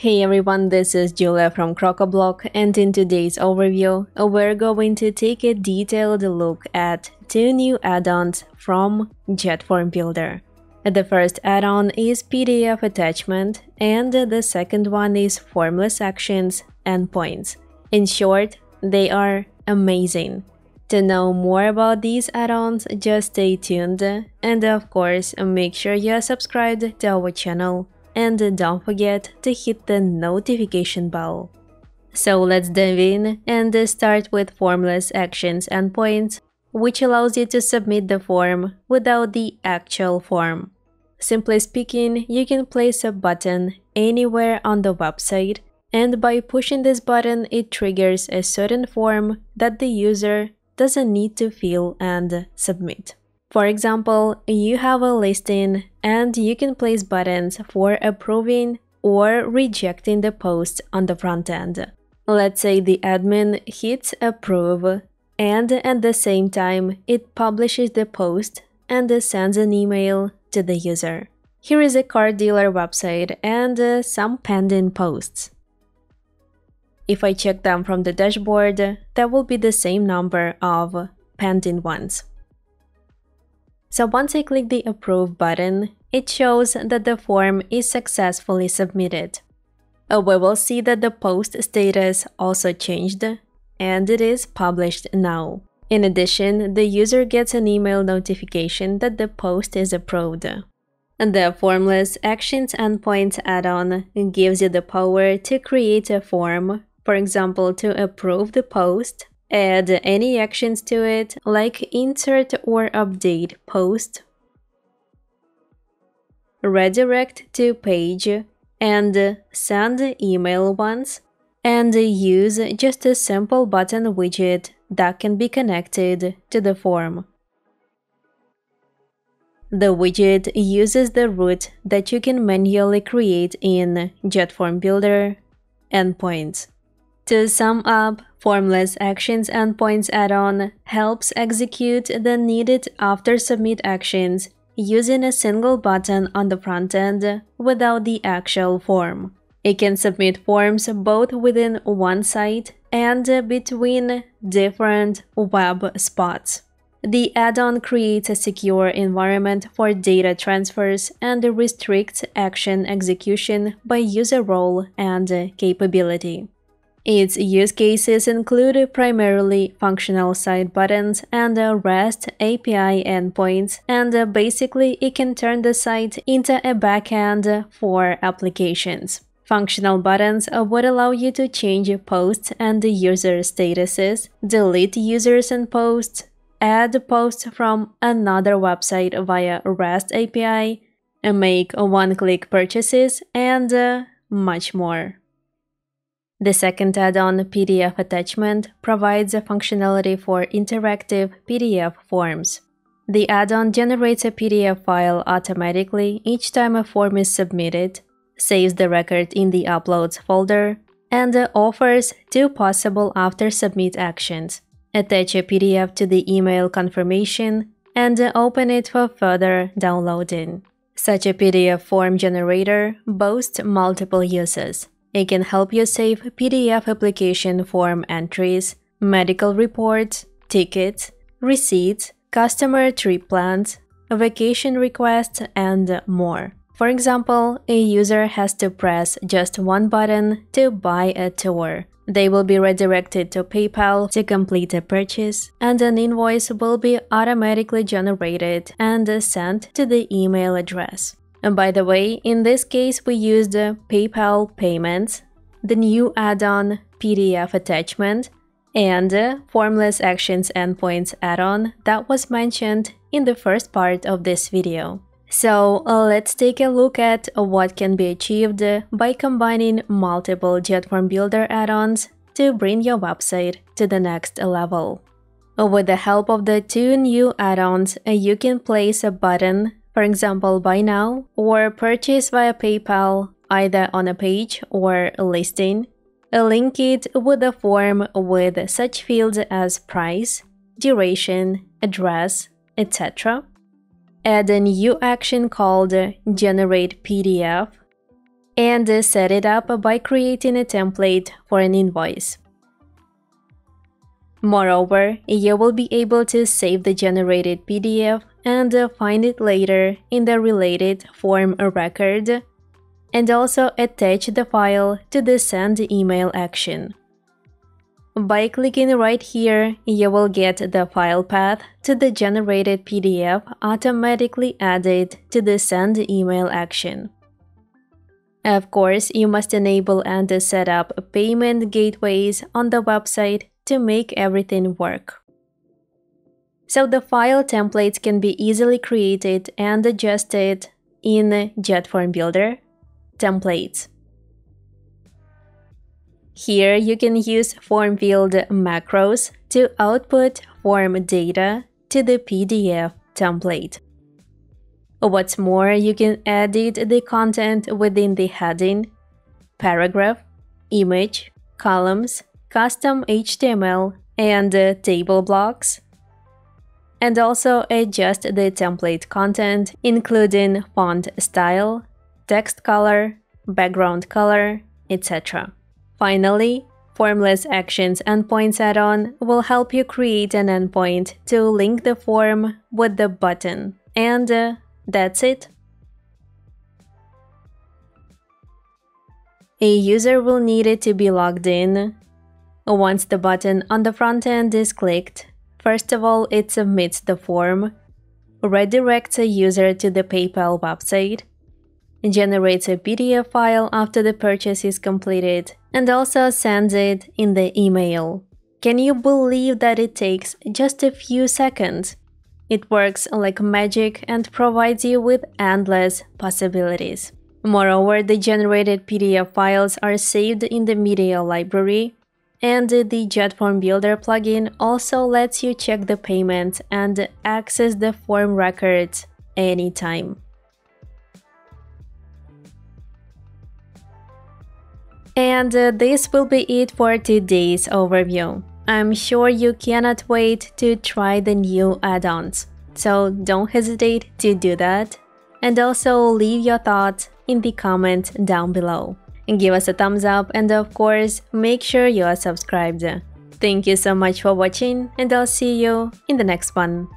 Hey everyone, this is Julia from Crocoblock and in today's overview, we're going to take a detailed look at two new add-ons from JetForm Builder. The first add-on is PDF attachment and the second one is Formless Actions endpoints. In short, they are amazing. To know more about these add-ons, just stay tuned and of course, make sure you're subscribed to our channel and don't forget to hit the notification bell. So let's dive in and start with formless actions endpoints, which allows you to submit the form without the actual form. Simply speaking, you can place a button anywhere on the website, and by pushing this button, it triggers a certain form that the user doesn't need to fill and submit. For example, you have a listing and you can place buttons for approving or rejecting the post on the front end. Let's say the admin hits approve and at the same time it publishes the post and sends an email to the user. Here is a car dealer website and uh, some pending posts. If I check them from the dashboard, there will be the same number of pending ones. So once I click the Approve button, it shows that the form is successfully submitted. Uh, we will see that the post status also changed, and it is published now. In addition, the user gets an email notification that the post is approved. The Formless Actions Endpoints add-on gives you the power to create a form, for example, to approve the post, Add any actions to it, like insert or update post, redirect to page, and send email once, and use just a simple button widget that can be connected to the form. The widget uses the route that you can manually create in JetForm Builder endpoints. To sum up, Formless Actions Endpoints add-on helps execute the needed after submit actions using a single button on the front end without the actual form. It can submit forms both within one site and between different web spots. The add-on creates a secure environment for data transfers and restricts action execution by user role and capability. Its use cases include primarily functional side buttons and REST API endpoints, and basically it can turn the site into a backend for applications. Functional buttons would allow you to change posts and user statuses, delete users and posts, add posts from another website via REST API, make one-click purchases, and much more. The second add-on, PDF Attachment, provides a functionality for interactive PDF forms. The add-on generates a PDF file automatically each time a form is submitted, saves the record in the Uploads folder, and offers two possible after-submit actions. Attach a PDF to the email confirmation and open it for further downloading. Such a PDF form generator boasts multiple uses. It can help you save PDF application form entries, medical reports, tickets, receipts, customer trip plans, vacation requests, and more. For example, a user has to press just one button to buy a tour. They will be redirected to PayPal to complete a purchase, and an invoice will be automatically generated and sent to the email address. And by the way, in this case we used the PayPal payments, the new add-on PDF attachment, and Formless Actions Endpoints add-on that was mentioned in the first part of this video. So uh, let's take a look at what can be achieved by combining multiple JetForm Builder add-ons to bring your website to the next level. With the help of the two new add-ons, you can place a button for example buy now, or purchase via PayPal either on a page or a listing. Link it with a form with such fields as price, duration, address, etc. Add a new action called Generate PDF. and set it up by creating a template for an invoice. Moreover, you will be able to save the generated PDF and uh, find it later in the related form record, and also attach the file to the send email action. By clicking right here, you will get the file path to the generated PDF automatically added to the send email action. Of course, you must enable and set up payment gateways on the website to make everything work. So the file templates can be easily created and adjusted in JetForm Builder templates. Here you can use form field macros to output form data to the PDF template. What's more, you can edit the content within the heading, paragraph, image, columns, custom HTML, and table blocks. And also adjust the template content, including font style, text color, background color, etc. Finally, Formless Actions Endpoints add-on will help you create an endpoint to link the form with the button. And uh, that's it. A user will need it to be logged in. Once the button on the front end is clicked, first of all it submits the form, redirects a user to the PayPal website, generates a PDF file after the purchase is completed, and also sends it in the email. Can you believe that it takes just a few seconds? It works like magic and provides you with endless possibilities. Moreover, the generated PDF files are saved in the media library, and the JetForm Builder plugin also lets you check the payment and access the form records anytime. And uh, this will be it for today's overview. I'm sure you cannot wait to try the new add-ons, so don't hesitate to do that. And also leave your thoughts in the comments down below. Give us a thumbs up and of course, make sure you are subscribed. Thank you so much for watching and I'll see you in the next one.